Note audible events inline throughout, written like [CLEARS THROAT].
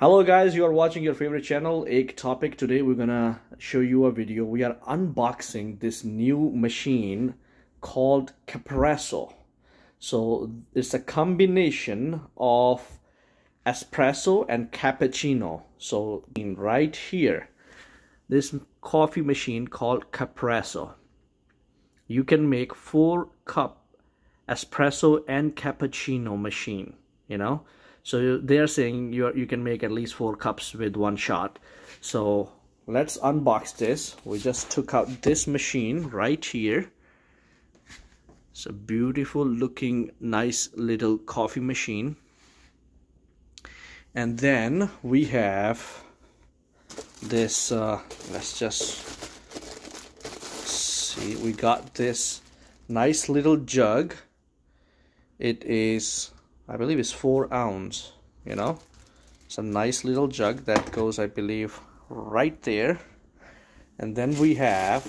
Hello guys, you are watching your favorite channel, Aik Topic. Today we're gonna show you a video. We are unboxing this new machine called Capresso. So it's a combination of espresso and cappuccino. So right here, this coffee machine called Capresso. You can make four cup espresso and cappuccino machine, you know so they're saying you you can make at least four cups with one shot. So let's unbox this. We just took out this machine right here. It's a beautiful looking nice little coffee machine. And then we have this uh, let's just see. We got this nice little jug. It is I believe it's four ounce you know? It's a nice little jug that goes I believe right there. And then we have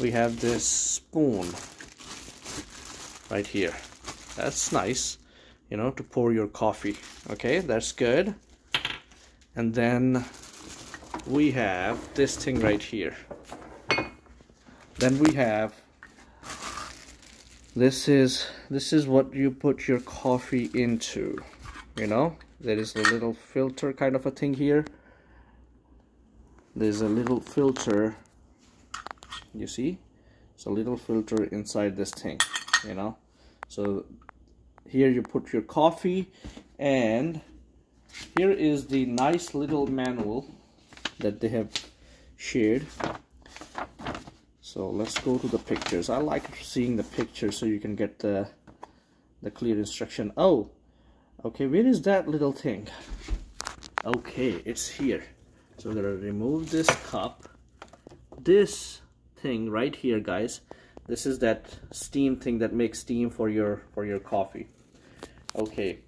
we have this spoon right here. That's nice you know to pour your coffee. Okay that's good. And then we have this thing right here. Then we have this is this is what you put your coffee into you know? There is a little filter kind of a thing here. There's a little filter you see? It's a little filter inside this thing you know? So here you put your coffee and here is the nice little manual that they have shared so let's go to the pictures. I like seeing the pictures so you can get the the clear instruction. Oh okay where is that little thing? Okay it's here. So we're gonna remove this cup. This thing right here guys this is that steam thing that makes steam for your for your coffee. Okay.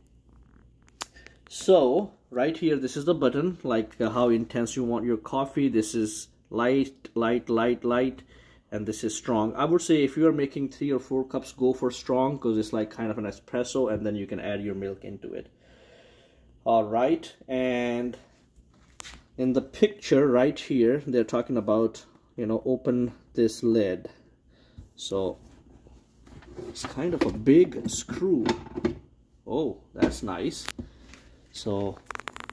So right here this is the button like how intense you want your coffee. This is light light light light and this is strong. I would say if you are making three or four cups go for strong because it's like kind of an espresso and then you can add your milk into it. All right and in the picture right here they're talking about you know open this lid. So it's kind of a big screw. Oh that's nice. So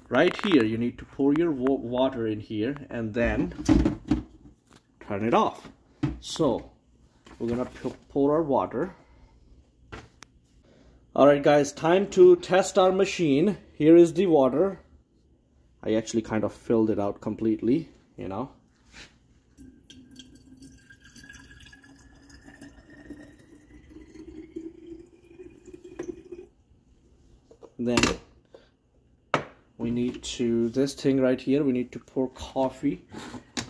right here you need to pour your water in here and then turn it off so we're gonna pour our water. Alright guys time to test our machine. Here is the water. I actually kind of filled it out completely you know? Then we need to this thing right here we need to pour coffee.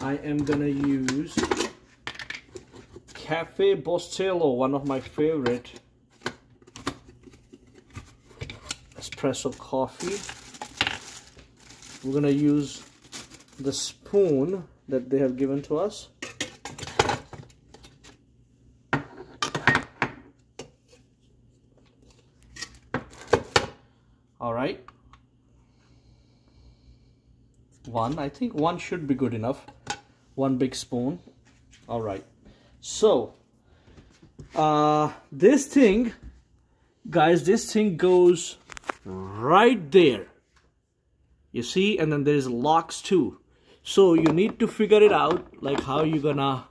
I am gonna use Cafe Bustelo, one of my favorite espresso coffee. We're gonna use the spoon that they have given to us. All right. One, I think one should be good enough. One big spoon. All right so uh this thing guys this thing goes right there. You see? And then there's locks too. So you need to figure it out like how you gonna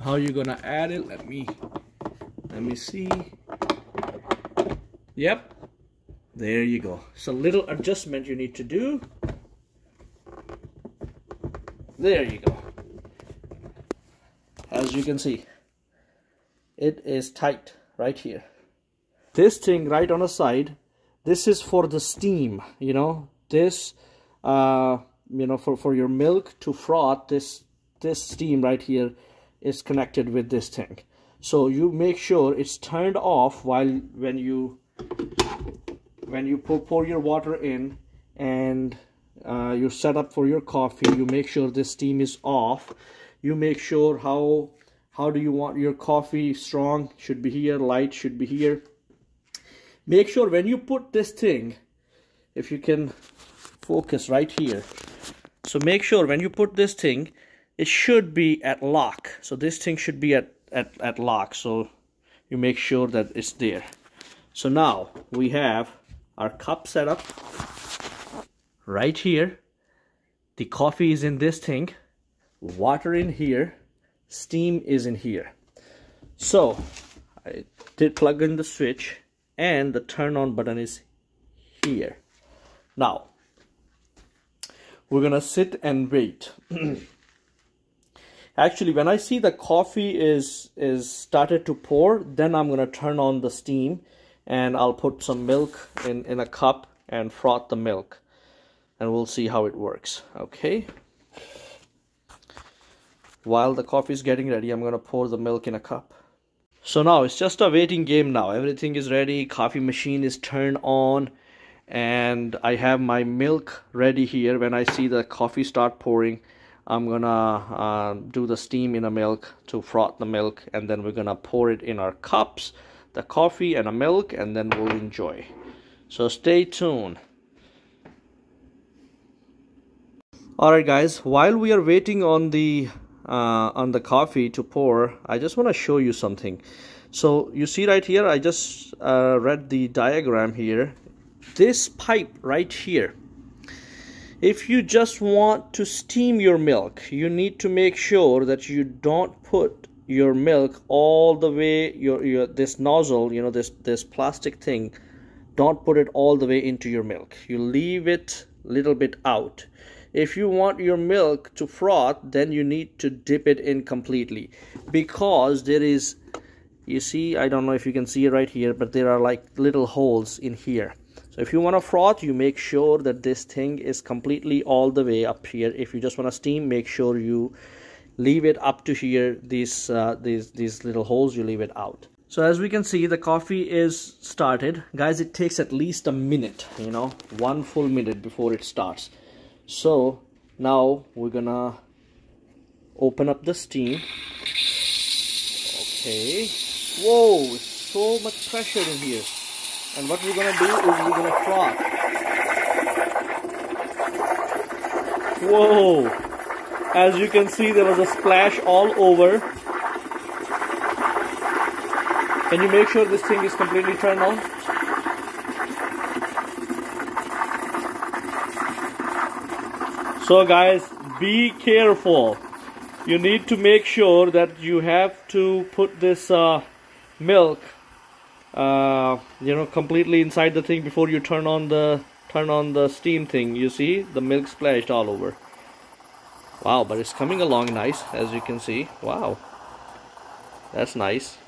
how you gonna add it. Let me let me see. Yep. There you go. So little adjustment you need to do. There you go as you can see. It is tight right here. This thing right on the side this is for the steam you know? This uh you know for for your milk to froth this this steam right here is connected with this thing. So you make sure it's turned off while when you when you pour, pour your water in and uh, you set up for your coffee. You make sure this steam is off. You make sure how how do you want your coffee? Strong should be here. Light should be here. Make sure when you put this thing if you can focus right here. So make sure when you put this thing it should be at lock. So this thing should be at at, at lock. So you make sure that it's there. So now we have our cup set up right here. The coffee is in this thing. Water in here steam is in here. So I did plug in the switch and the turn on button is here. Now we're gonna sit and wait. [CLEARS THROAT] Actually when I see the coffee is is started to pour then I'm gonna turn on the steam and I'll put some milk in in a cup and froth the milk. And we'll see how it works okay while the coffee is getting ready I'm gonna pour the milk in a cup. So now it's just a waiting game now. Everything is ready. Coffee machine is turned on. And I have my milk ready here. When I see the coffee start pouring I'm gonna uh, do the steam in a milk to froth the milk. And then we're gonna pour it in our cups the coffee and a milk and then we'll enjoy. So stay tuned. Alright guys. While we are waiting on the uh, on the coffee to pour I just want to show you something. So you see right here I just uh, read the diagram here. This pipe right here. If you just want to steam your milk you need to make sure that you don't put your milk all the way your, your this nozzle you know this this plastic thing don't put it all the way into your milk. You leave it little bit out if you want your milk to froth then you need to dip it in completely. Because there is you see I don't know if you can see it right here but there are like little holes in here. So if you want to froth you make sure that this thing is completely all the way up here. If you just want to steam make sure you leave it up to here these uh, these these little holes you leave it out. So as we can see the coffee is started. Guys it takes at least a minute you know one full minute before it starts so now we're gonna open up the steam okay whoa so much pressure in here and what we're gonna do is we're gonna froth. Whoa! As you can see, there was a splash all over. Can you make sure this thing is completely turned on? So guys, be careful. You need to make sure that you have to put this uh, milk uh, you know completely inside the thing before you turn on the turn on the steam thing. You see the milk splashed all over. Wow but it's coming along nice as you can see. Wow. That's nice.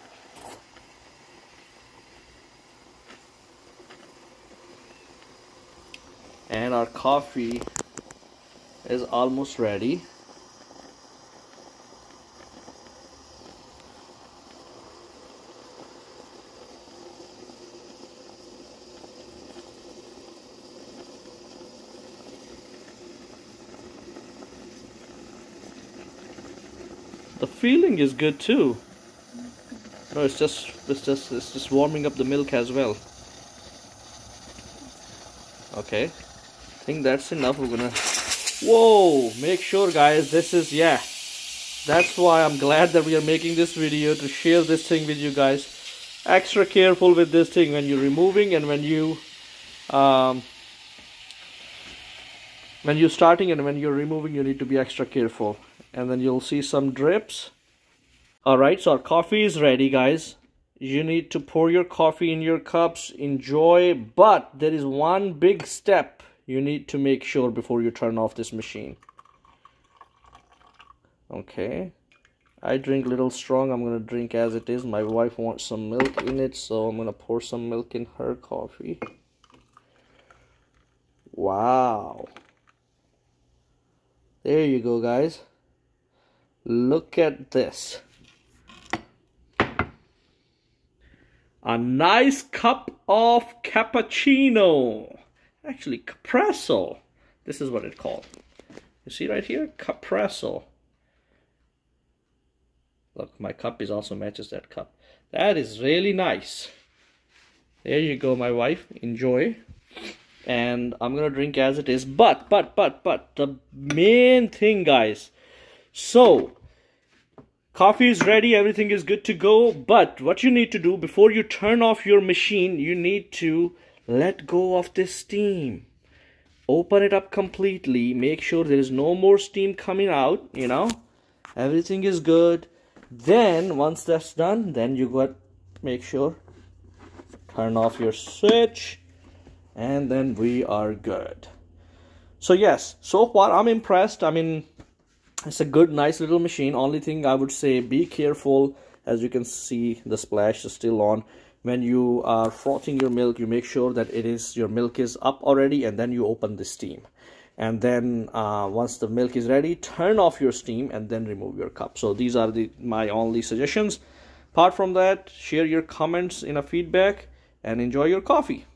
And our coffee is almost ready. The feeling is good too. No it's just it's just it's just warming up the milk as well. Okay. I think that's enough. We're gonna whoa make sure guys this is yeah. That's why I'm glad that we are making this video to share this thing with you guys. Extra careful with this thing when you're removing and when you um, when you're starting and when you're removing you need to be extra careful. And then you'll see some drips. Alright so our coffee is ready guys. You need to pour your coffee in your cups. Enjoy. But there is one big step you need to make sure before you turn off this machine. Okay. I drink little strong. I'm gonna drink as it is. My wife wants some milk in it so I'm gonna pour some milk in her coffee. Wow. There you go guys. Look at this. A nice cup of cappuccino. Actually, capresso. This is what it's called. You see right here? Capresso. Look, my cup is also matches that cup. That is really nice. There you go, my wife. Enjoy. and I'm gonna drink as it is but but but but the main thing guys so coffee is ready everything is good to go but what you need to do before you turn off your machine you need to let go of this steam. Open it up completely. Make sure there is no more steam coming out you know. Everything is good. Then once that's done then you got make sure. Turn off your switch and then we are good. So yes. So far i'm impressed. I mean it's a good nice little machine. Only thing i would say be careful as you can see the splash is still on. When you are frothing your milk you make sure that it is your milk is up already and then you open the steam. And then uh, once the milk is ready turn off your steam and then remove your cup. So these are the my only suggestions. Apart from that share your comments in a feedback and enjoy your coffee